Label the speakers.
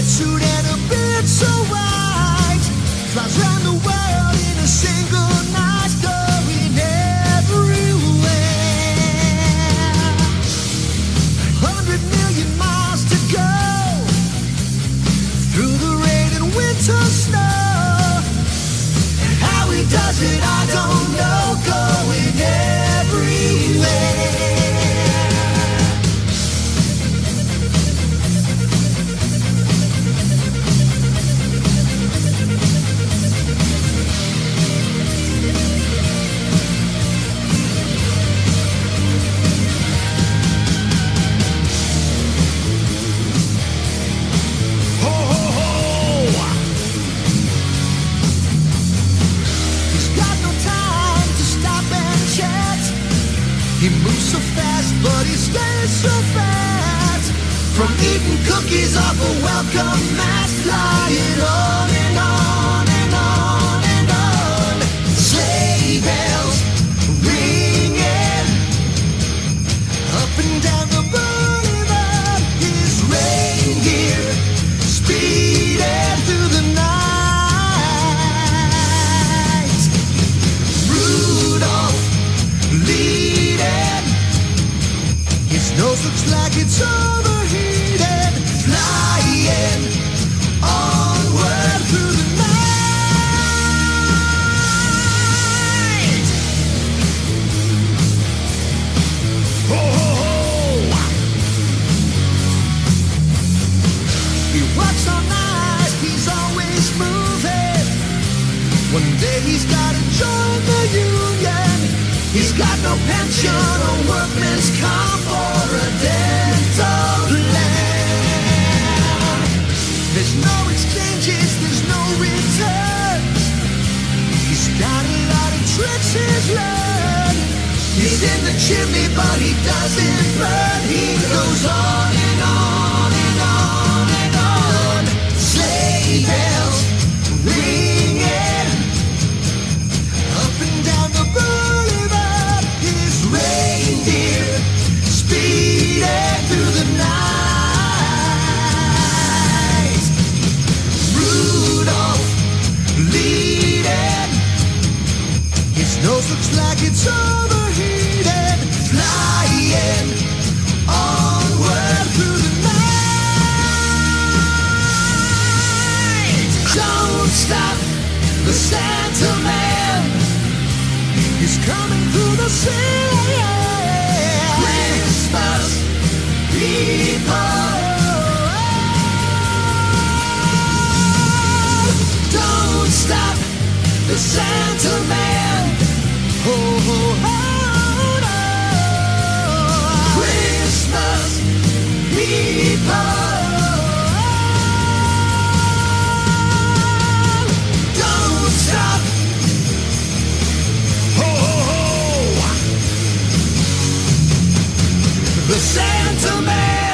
Speaker 1: a red He moves so fast, but he stays so fat. From eating cookies off a welcome mat, flying on and on and on and on. Sleigh bells ringing up and down the boulevard. His reindeer speeding He's got no pension or workman's lot of tricks he's in the chimney, but he doesn't burn. He goes on nose looks like it's overheated, flying onward through the night. Don't stop the Santa Man. He's coming through the city. Christmas people. sentimental.